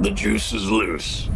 The juice is loose.